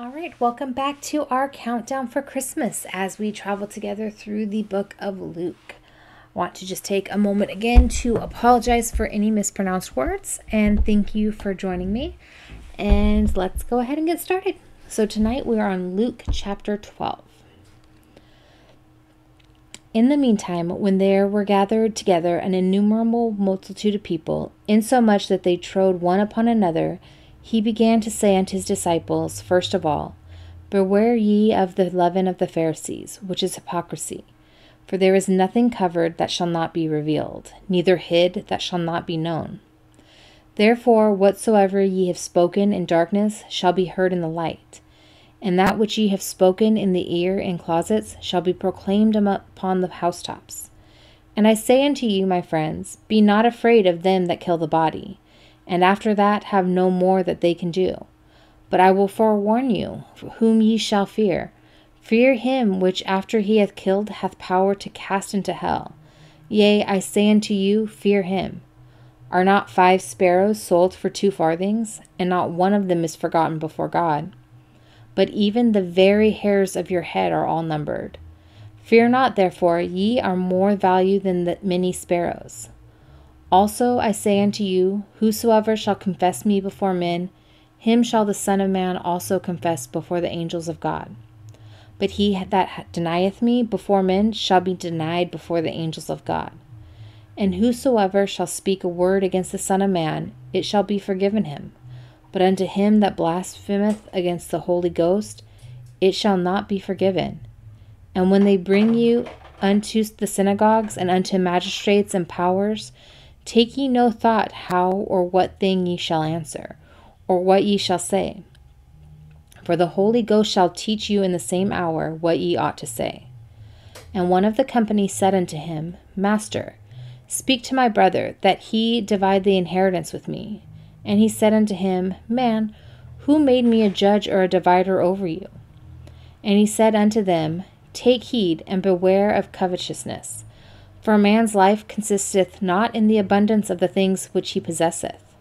All right, welcome back to our countdown for Christmas as we travel together through the book of Luke. I want to just take a moment again to apologize for any mispronounced words and thank you for joining me. And let's go ahead and get started. So, tonight we are on Luke chapter 12. In the meantime, when there were gathered together an innumerable multitude of people, insomuch that they trode one upon another, he began to say unto his disciples, First of all, Beware ye of the leaven of the Pharisees, which is hypocrisy. For there is nothing covered that shall not be revealed, neither hid that shall not be known. Therefore, whatsoever ye have spoken in darkness shall be heard in the light, and that which ye have spoken in the ear in closets shall be proclaimed upon the housetops. And I say unto you, my friends, be not afraid of them that kill the body and after that have no more that they can do. But I will forewarn you whom ye shall fear. Fear him which after he hath killed hath power to cast into hell. Yea, I say unto you, fear him. Are not five sparrows sold for two farthings, and not one of them is forgotten before God? But even the very hairs of your head are all numbered. Fear not, therefore, ye are more value than the many sparrows. Also I say unto you, whosoever shall confess me before men, him shall the Son of Man also confess before the angels of God. But he that denieth me before men shall be denied before the angels of God. And whosoever shall speak a word against the Son of Man, it shall be forgiven him. But unto him that blasphemeth against the Holy Ghost, it shall not be forgiven. And when they bring you unto the synagogues and unto magistrates and powers, Take ye no thought how or what thing ye shall answer, or what ye shall say. For the Holy Ghost shall teach you in the same hour what ye ought to say. And one of the company said unto him, Master, speak to my brother, that he divide the inheritance with me. And he said unto him, Man, who made me a judge or a divider over you? And he said unto them, Take heed and beware of covetousness for a man's life consisteth not in the abundance of the things which he possesseth.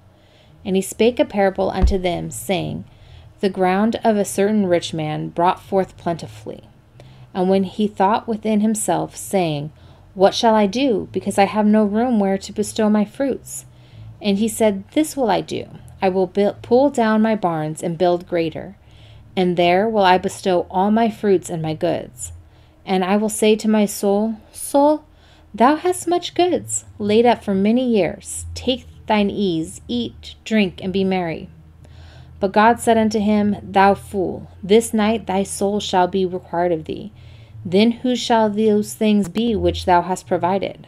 And he spake a parable unto them, saying, The ground of a certain rich man brought forth plentifully. And when he thought within himself, saying, What shall I do, because I have no room where to bestow my fruits? And he said, This will I do. I will build, pull down my barns and build greater, and there will I bestow all my fruits and my goods. And I will say to my soul, Soul, Thou hast much goods laid up for many years. Take thine ease, eat, drink, and be merry. But God said unto him, Thou fool, this night thy soul shall be required of thee. Then whose shall those things be which thou hast provided?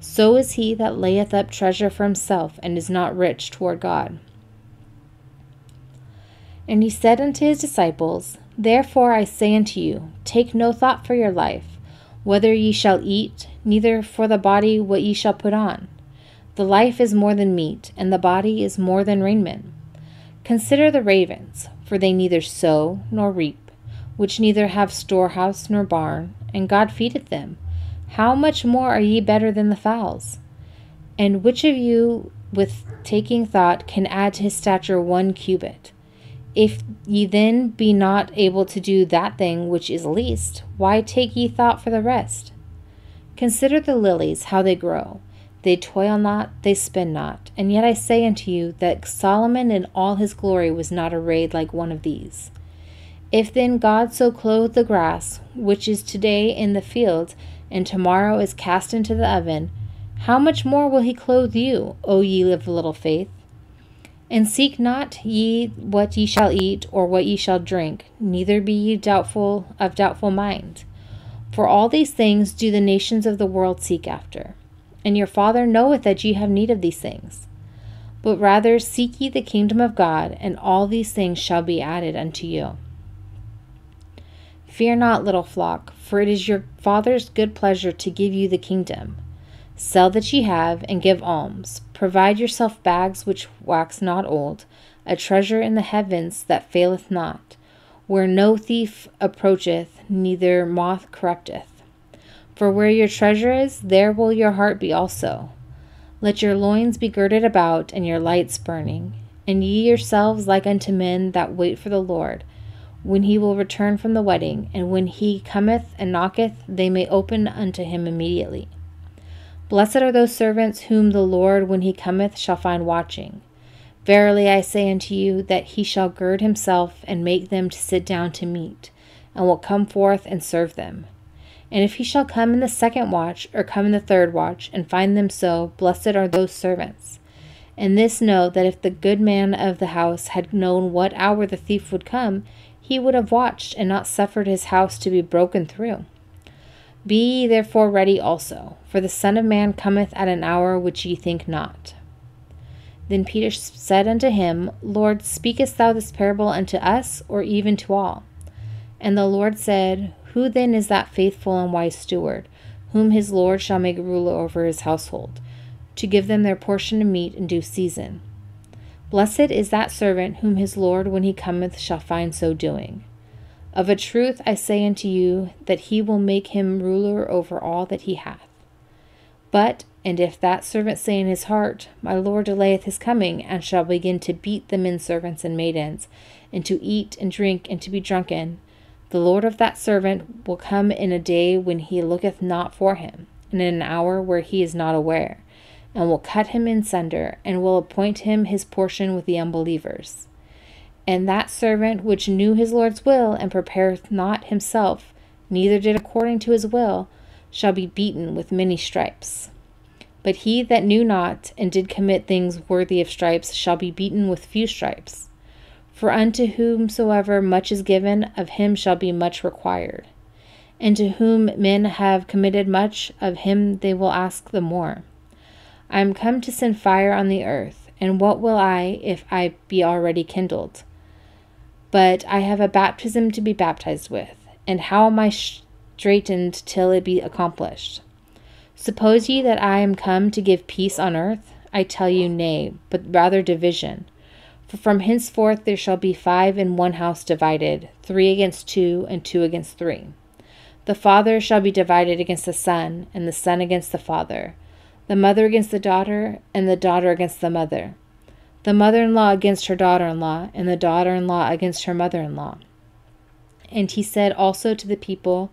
So is he that layeth up treasure for himself, and is not rich toward God. And he said unto his disciples, Therefore I say unto you, take no thought for your life whether ye shall eat, neither for the body what ye shall put on. The life is more than meat, and the body is more than raiment. Consider the ravens, for they neither sow nor reap, which neither have storehouse nor barn, and God feedeth them. How much more are ye better than the fowls? And which of you, with taking thought, can add to his stature one cubit? If ye then be not able to do that thing which is least, why take ye thought for the rest? Consider the lilies, how they grow. They toil not, they spin not. And yet I say unto you that Solomon in all his glory was not arrayed like one of these. If then God so clothe the grass, which is today in the field, and tomorrow is cast into the oven, how much more will he clothe you, O ye of little faith? And seek not ye what ye shall eat, or what ye shall drink, neither be ye doubtful of doubtful mind. For all these things do the nations of the world seek after. And your Father knoweth that ye have need of these things. But rather seek ye the kingdom of God, and all these things shall be added unto you. Fear not, little flock, for it is your Father's good pleasure to give you the kingdom. Sell that ye have, and give alms. Provide yourself bags which wax not old, a treasure in the heavens that faileth not, where no thief approacheth, neither moth corrupteth. For where your treasure is, there will your heart be also. Let your loins be girded about, and your lights burning, and ye yourselves like unto men that wait for the Lord, when he will return from the wedding, and when he cometh and knocketh, they may open unto him immediately. Blessed are those servants whom the Lord, when he cometh, shall find watching. Verily I say unto you, that he shall gird himself and make them to sit down to meat, and will come forth and serve them. And if he shall come in the second watch, or come in the third watch, and find them so, blessed are those servants. And this know that if the good man of the house had known what hour the thief would come, he would have watched and not suffered his house to be broken through. Be ye therefore ready also, for the Son of Man cometh at an hour which ye think not. Then Peter said unto him, Lord, speakest thou this parable unto us, or even to all? And the Lord said, Who then is that faithful and wise steward, whom his Lord shall make ruler over his household, to give them their portion of meat in due season? Blessed is that servant whom his Lord, when he cometh, shall find so doing. Of a truth I say unto you, that he will make him ruler over all that he hath. But, and if that servant say in his heart, My Lord delayeth his coming, and shall begin to beat the men servants and maidens, and to eat and drink and to be drunken, the Lord of that servant will come in a day when he looketh not for him, and in an hour where he is not aware and will cut him in sunder, and will appoint him his portion with the unbelievers. And that servant which knew his Lord's will, and prepareth not himself, neither did according to his will, shall be beaten with many stripes. But he that knew not, and did commit things worthy of stripes, shall be beaten with few stripes. For unto whomsoever much is given, of him shall be much required. And to whom men have committed much, of him they will ask the more. I am come to send fire on the earth, and what will I if I be already kindled? But I have a baptism to be baptized with, and how am I straitened till it be accomplished? Suppose ye that I am come to give peace on earth? I tell you, nay, but rather division. For from henceforth there shall be five in one house divided, three against two, and two against three. The father shall be divided against the son, and the son against the father the mother against the daughter, and the daughter against the mother, the mother in law against her daughter in law, and the daughter in law against her mother in law. And he said also to the people,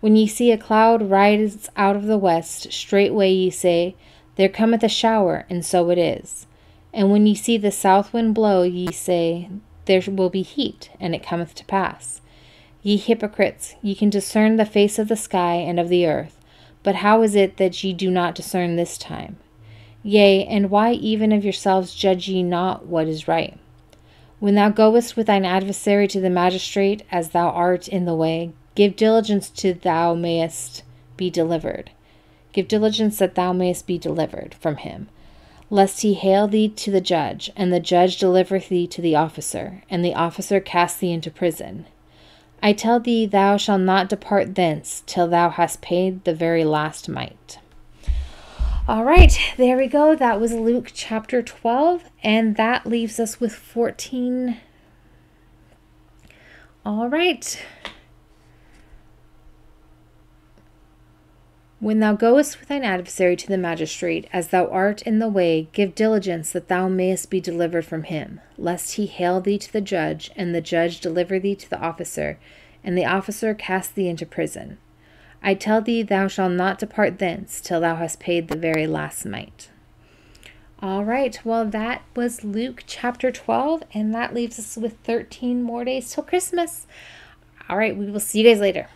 When ye see a cloud rise out of the west, straightway ye say, There cometh a shower, and so it is. And when ye see the south wind blow, ye say, There will be heat, and it cometh to pass. Ye hypocrites, ye can discern the face of the sky and of the earth. But how is it that ye do not discern this time? Yea, and why even of yourselves judge ye not what is right? When thou goest with thine adversary to the magistrate, as thou art in the way, give diligence to thou mayest be delivered. Give diligence that thou mayest be delivered from him, lest he hale thee to the judge, and the judge deliver thee to the officer, and the officer cast thee into prison. I tell thee, thou shalt not depart thence till thou hast paid the very last mite. All right, there we go. That was Luke chapter 12, and that leaves us with 14. All right. When thou goest with thine adversary to the magistrate, as thou art in the way, give diligence that thou mayest be delivered from him, lest he hale thee to the judge, and the judge deliver thee to the officer, and the officer cast thee into prison. I tell thee, thou shalt not depart thence till thou hast paid the very last mite. All right, well, that was Luke chapter 12, and that leaves us with 13 more days till Christmas. All right, we will see you guys later.